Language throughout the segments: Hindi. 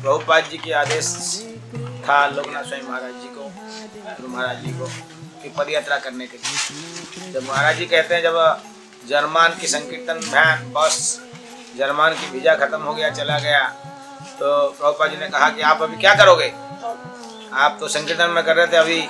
प्रभुपाद जी के आदेश था लोकनाथ स्वामी महाराज जी को, गुरु महाराज जी को, कि पद यात्रा करने के लिए। जब महाराज जी कहते हैं, जब जर्मान की संकीर्तन वैन बस, जर्मान की वीज़ा खत्म हो गया, चला गया तो प्रभुपाद जी ने कहा कि आप अभी क्या करोगे? आप तो संकीर्तन में कर रहे थे, अभी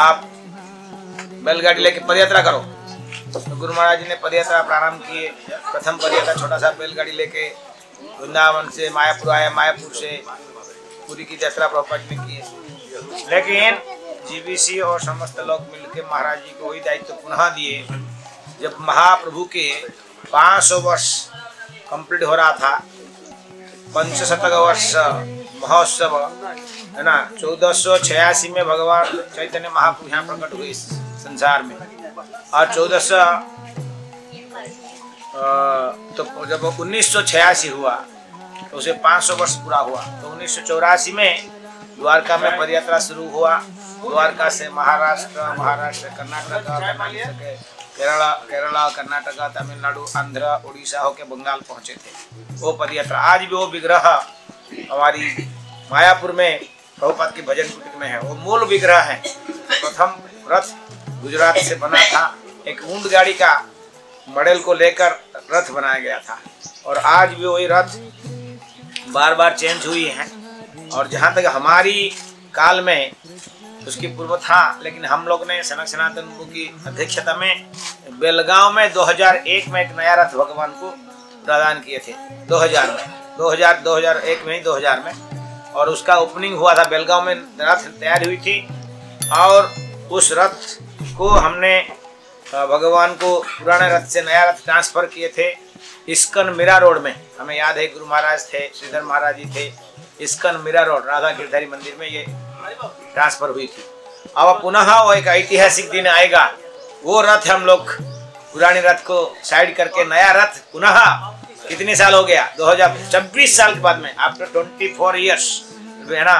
आप बैलगाड़ी लेके पदयात्रा करो। तो गुरु महाराज जी ने पदयात्रा प्रारंभ किए। प्रथम पदयात्रा छोटा सा बैलगाड़ी लेके वृंदावन से, मायापुर आए, मायापुर से, पूरी की यात्रा प्रभुपाद जी ने की। लेकिन जीबीसी और समस्त लोग मिलकर महाराज जी को वही दायित्व तो पुनः दिए। जब महाप्रभु के 500 वर्ष कंप्लीट हो रहा था, पंचशतक वर्ष महोत्सव, है ना चौदह सौ छियासी में भगवान चैतन्य महाप्रभु यहाँ प्रकट हुए संसार में। और चौदह सौ तो जब उन्नीस सौ छियासी हुआ तो उसे 500 वर्ष पूरा हुआ। तो उन्नीस सौ चौरासी में द्वारका में पदयात्रा शुरू हुआ। द्वारका से महाराष्ट्र महाराष्ट्र, कर्नाटक केरला केरला, कर्नाटक, तमिलनाडु, आंध्र, उड़ीसा होके बंगाल पहुँचे थे। वो पदयात्रा, आज भी वो विग्रह हमारी मायापुर में, प्रभुपाद की भजन कुटीर में है। वो मूल विग्रह है। प्रथम रथ गुजरात से बना था। एक ऊँट गाड़ी का मॉडल को लेकर रथ बनाया गया था। और आज भी वही रथ बार बार चेंज हुई है। और जहाँ तक हमारी काल में उसकी पूर्व था, लेकिन हम लोग ने सनक सनातन की अध्यक्षता में बेलगांव में 2001 में एक नया रथ भगवान को प्रदान किए थे 2000 में। 2000 2001 में ही 2000 में। और उसका ओपनिंग हुआ था, बेलगांव में रथ तैयार हुई थी। और उस रथ को हमने भगवान को पुराने रथ से नया रथ ट्रांसफ़र किए थे। इस्कन मीरा रोड में, हमें याद है, गुरु महाराज थे, श्रीधर महाराज जी थे। इस्कन मीरा रोड, राधा गिरधारी मंदिर में ये ट्रांसफ़र हुई थी। अब पुनः वो एक ऐतिहासिक दिन आएगा। वो रथ हम लोग पुराने रथ को साइड करके नया रथ पुनः कितने साल हो गया? 2026 साल के बाद में आफ्टर 24 इयर्स है ना?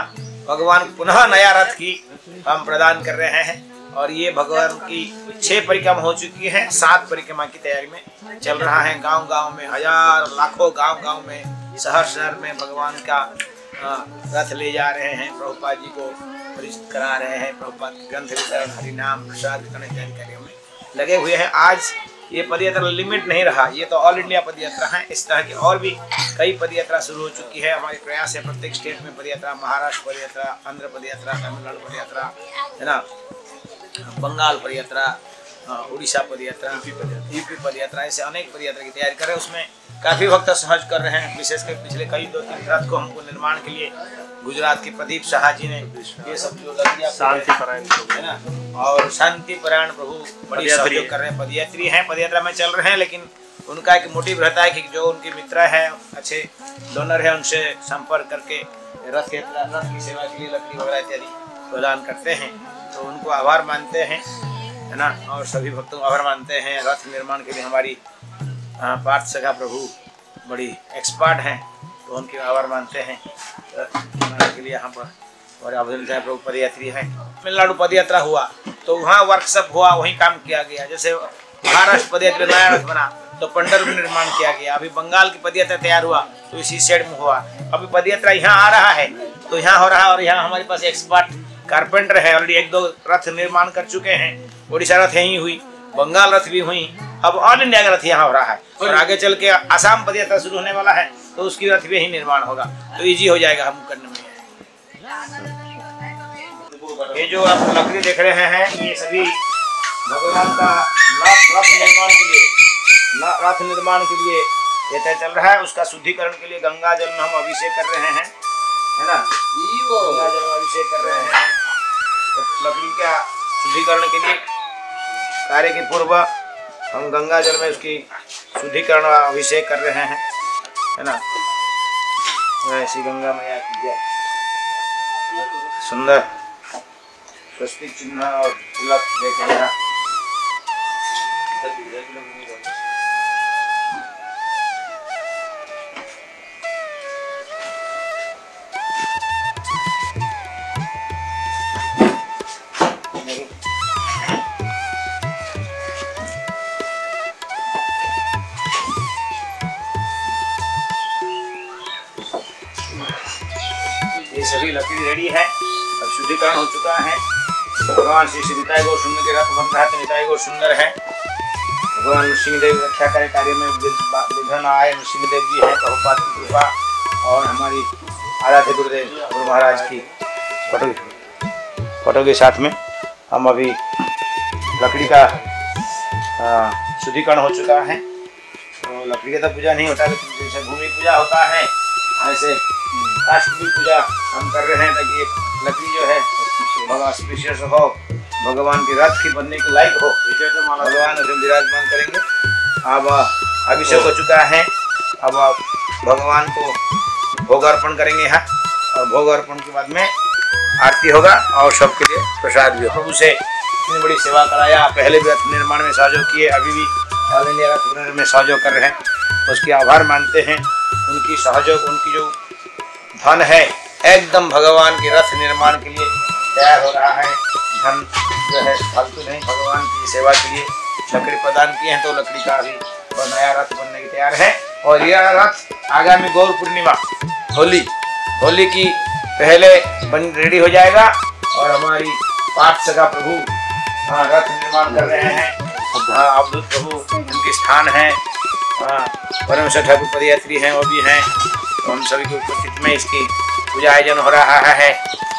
भगवान पुनः नया रथ की हम प्रदान कर रहे हैं। और ये भगवान की छह परिक्रमा हो चुकी है, सात परिक्रमा की तैयारी में चल रहा है। गाँव गाँव में, हज़ार, लाखों गाँव गाँव में शहर शहर में भगवान का रथ ले जा रहे हैं। प्रभुपाद जी को परिचित करा रहे हैं। प्रभुपाद ग्रंथ वितरण हरिनाम, प्रसाद वितरण इत्यादि कार्यों में लगे हुए हैं। आज ये पदयात्रा लिमिट नहीं रहा, ये तो ऑल इंडिया पदयात्रा है। इस तरह की और भी कई पदयात्रा शुरू हो चुकी है। हमारे प्रयास है प्रत्येक स्टेट में पदयात्रा, महाराष्ट्र पदयात्रा, आंध्र पदयात्रा, तमिलनाडु पदयात्रा, है ना? बंगाल पदयात्रा उड़ीसा पदयात्रा यूपी पदयात्रा। ऐसे अनेक पदयात्रा की तैयारी कर रहे हैं। उसमें काफ़ी वक्त सहज कर रहे हैं। विशेषकर पिछले कई दो तीन रथ को हमको निर्माण के लिए गुजरात के प्रदीप शाह जी ने ये सब जो लग शांति परायण है ना? और शांति परायण प्रभु बड़ी सहयोग कर रहे हैं। पदयात्री हैं पदयात्रा में चल रहे हैं लेकिन उनका एक मोटिव रहता है कि जो उनके मित्र है अच्छे डोनर है उनसे संपर्क करके रथ यात्रा रथ की सेवा के लिए लकड़ी वगैरह इत्यादि प्रदान करते हैं। तो उनको आभार मानते हैं, है ना? और सभी भक्तों को आभार मानते हैं। रथ निर्माण के लिए हमारी पार्थ सखा प्रभु बड़ी एक्सपर्ट हैं तो उनके आभार मानते हैं। रथ निर्माण के लिए यहाँ पर और साहब प्रभु पदयात्री हैं। तमिलनाडु पदयात्रा हुआ तो वहाँ वर्कशॉप हुआ, वहीं काम किया गया। जैसे महाराष्ट्र पदयात्रा नया रथ बना तो पंडर निर्माण किया गया। अभी बंगाल की पदयात्रा तैयार हुआ तो इसी साइड में हुआ। अभी पदयात्रा यहाँ आ रहा है तो यहाँ हो रहा है और यहाँ हमारे पास एक्सपर्ट कारपेंटर है ऑलरेडी एक दो रथ निर्माण कर चुके हैं उड़ीसा रथ यही हुई बंगाल रथ भी हुई अब ऑल इंडिया का रथ यहाँ हो रहा है और आगे चल के आसाम पदयात्रा शुरू होने वाला है तो उसकी रथ भी यही निर्माण होगा तो इजी हो जाएगा हम करने में। ये जो आप लकड़ी देख रहे हैं ये सभी भगवान का रथ निर्माण के लिए रथ निर्माण के लिए ये तय चल रहा है उसका शुद्धिकरण के लिए गंगा जल में हम अभिषेक कर रहे हैं है ना? गंगा जल में अभिषेक कर रहे हैं। लकड़ी का शुद्धिकरण के लिए कार्य के पूर्व हम गंगा जल में उसकी शुद्धिकरण अभिषेक कर रहे हैं, है ना? ऐसी गंगा मैया की जय। सुंदर। स्वस्तिक चिन्ह और तिलक देखे सभी लकड़ी रेडी है। अब शुद्धिकरण हो चुका है। भगवान श्री श्री निताई गौर सुंदर के रथ बन रहा है निताई गौर सुंदर है। भगवान सिंहदेव रक्षा करे, कार्य में विघ्न आए। सिंहदेव जी है प्रभुपाद की कृपा और हमारी आराध्य गुरुदेव गुरु महाराज की फ़ोटो फ़ोटो के साथ में हम अभी लकड़ी का शुद्धिकरण हो चुका है। तो लकड़ी का तो पूजा नहीं होता, लेकिन जैसे भूमि पूजा होता है, ऐसे काष्ट की पूजा हम कर रहे हैं ताकि लकड़ी जो है भगवान स्पेशियस हो, भगवान के रथ की बनने के लायक हो। भगवान उसे विराजमान करेंगे। अब अभिषेक हो चुका है। अब भगवान को भोग अर्पण करेंगे यहाँ। और भोग अर्पण के बाद में आरती होगा और सबके लिए प्रसाद भी प्रभु से इतनी बड़ी सेवा कराया। पहले भी रथ निर्माण में सहयोग किए, अभी भी ऑल इंडिया रथ में सहयोग कर रहे हैं। उसके आभार मानते हैं। उनकी सहयोग, उनकी जो धन है। एकदम भगवान के रथ निर्माण के लिए तैयार हो रहा है। धन जो है, फालतू नहीं, भगवान की सेवा के लिए लकड़ी प्रदान किए हैं तो लकड़ी का भी और नया रथ बनने के तैयार है। और यह रथ आगामी गौर पूर्णिमा, होली होली की पहले बन रेडी हो जाएगा। और हमारी पाठ सगा प्रभु हाँ रथ निर्माण कर रहे हैं। अवधूत प्रभु उनके स्थान हाँ। परमेश्वर ठाकुर पदयात्री हैं, वो भी हैं। तो हम सभी की उपस्थित में इसकी पूजा आयोजन हो रहा है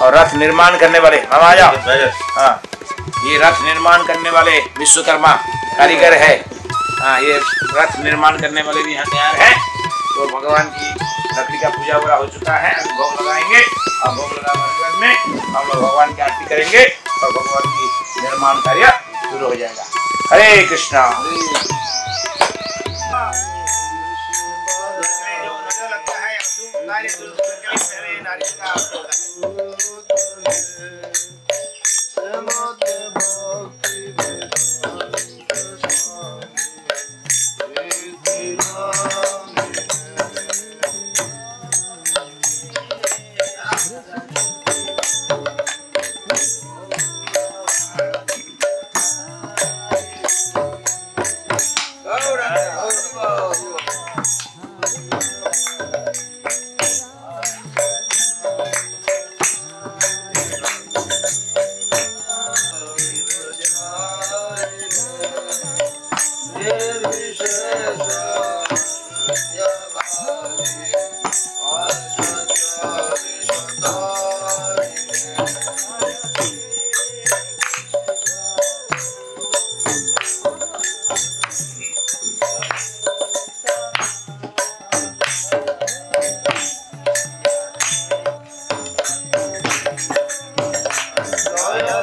और रथ निर्माण करने वाले हम आ जाओ। हाँ ये रथ निर्माण करने वाले विश्वकर्मा कारीगर है। हाँ ये रथ निर्माण करने वाले भी यहाँ तैयार है। तो भगवान की लकड़ी का पूजा वूजा हो चुका है। भोग लगाएँगे। और भोग लगाने में हम लोग भगवान की आरती करेंगे और भगवान की निर्माण कार्य शुरू हो जाएगा। हरे Krishna. Hare Krishna, Hare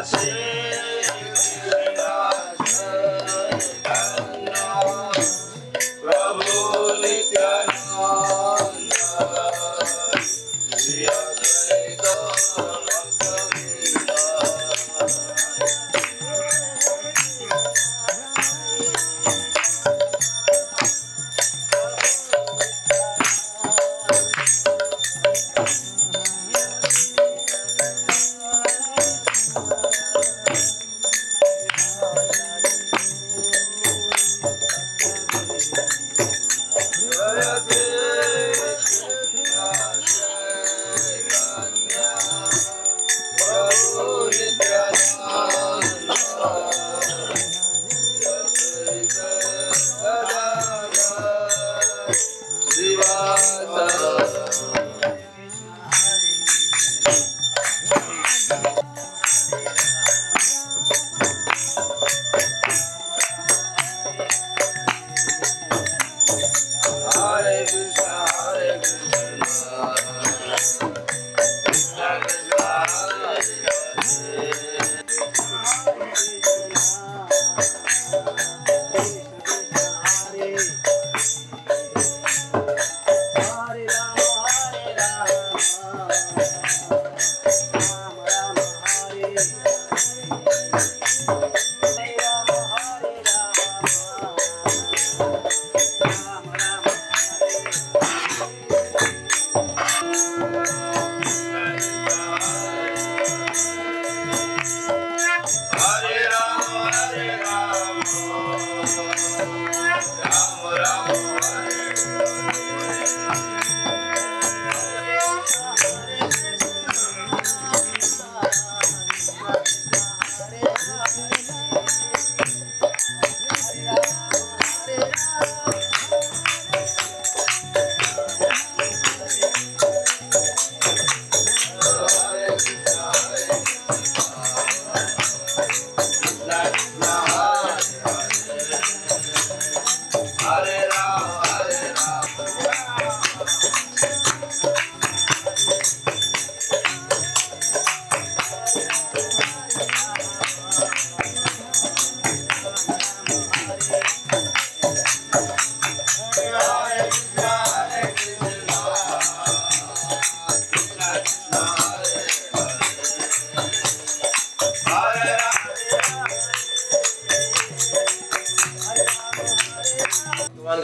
see.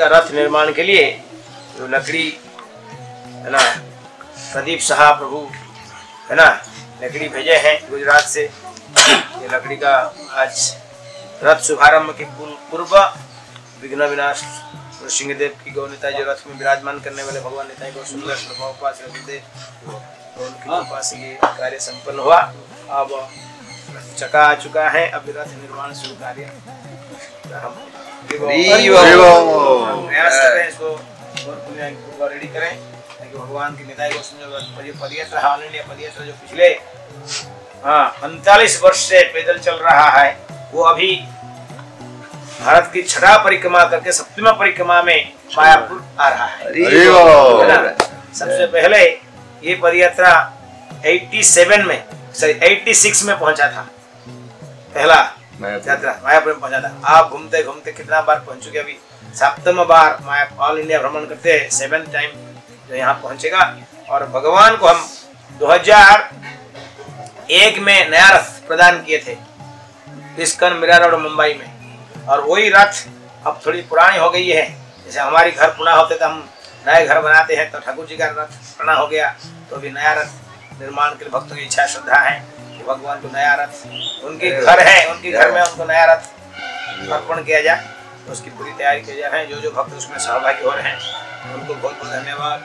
का रथ निर्माण के लिए जो लकड़ी, है ना प्रदीप शाह प्रभु, है ना, लकड़ी भेजे हैं गुजरात से। ये लकड़ी का आज रथ शुभारंभ के पूर्व- विघ्न विनाश सिंहदेव की गौनिता जो रथ में विराजमान करने वाले भगवान निताई को सुंदर प्रभाव से तो उनकी ये कार्य संपन्न हुआ। अब चका आ चुका है, अब रथ निर्माण शुरू कार्य। हम हम प्रयास कर रहे हैं इसको और पुण्य को रेडी करें ताकि भगवान की निताई को समझो पदयात्रा ऑल पदयात्रा जो पिछले हाँ उनतालीस वर्ष से पैदल चल रहा है। वो अभी भारत की छठा परिक्रमा करके सप्तमा परिक्रमा में मायापुर आ रहा है। है सबसे पहले ये पदयात्रा 87 में सॉरी 86 में पहुँचा था। पहला यात्रा पहुँचा था। आप घूमते घूमते कितना बार पहुँच चुके अभी? सप्तम बार माया ऑल इंडिया भ्रमण करते सेवन टाइम जो यहाँ पहुंचेगा। और भगवान को हम 2001 में नया रथ प्रदान किए थे मीरा रोड, मुंबई में। और वही रथ अब थोड़ी पुरानी हो गई है। जैसे हमारी घर पुना होते तो हम नए घर बनाते हैं तो ठाकुर जी का रथ पुराना हो गया तो अभी नया रथ निर्माण के लिए भक्तों की इच्छा, श्रद्धा है। भगवान को नया रथ उनके घर है उनके घर में उनको नया रथ अर्पण किया जाए उसकी पूरी तैयारी की जा रही है जो जो भक्त उसमें सहभागी हो रहे हैं उनको बहुत बहुत धन्यवाद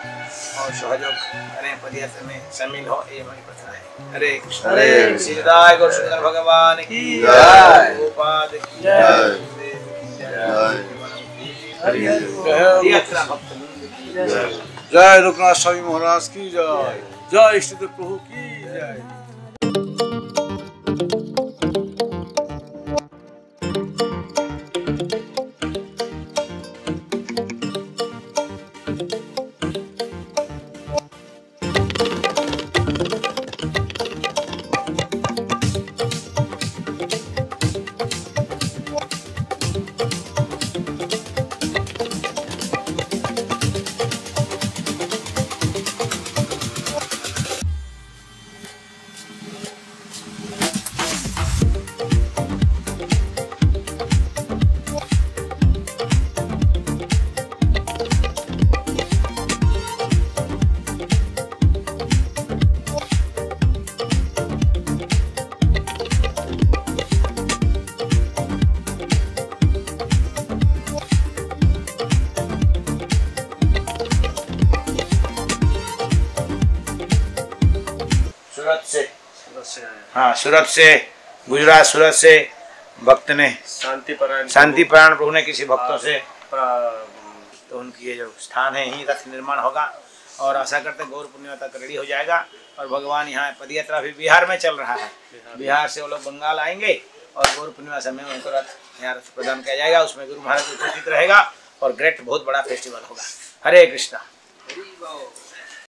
और सहयोग करें पदयात्रा में शामिल हो ये हमारी प्रार्थना है। हरे कृष्ण। हरे सीताय गौर सुंदर भगवान की जय। गोपाद की जय। जय। रुकनाथ स्वामी महाराज की जय। जय इष्टदेव प्रभु की जय। हाँ सूरत से गुजरात सूरत से भक्त ने शांति परायण शांति प्राण प्रभु ने किसी भक्तों से तो उनकी ये जो स्थान है यहीं रथ निर्माण होगा। और आशा करते हैं गौर पूर्णिमा तक रेडी हो जाएगा। और भगवान यहाँ पदयात्रा भी बिहार में चल रहा है। बिहार से वो लोग बंगाल आएँगे और गौर पूर्णिमा समय में उनको रथ यहाँ रथ प्रदान किया जाएगा। उसमें गुरु महाराज उपस्थित रहेगा और ग्रेट बहुत बड़ा फेस्टिवल होगा। हरे कृष्णा।